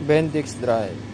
Bendix Drive.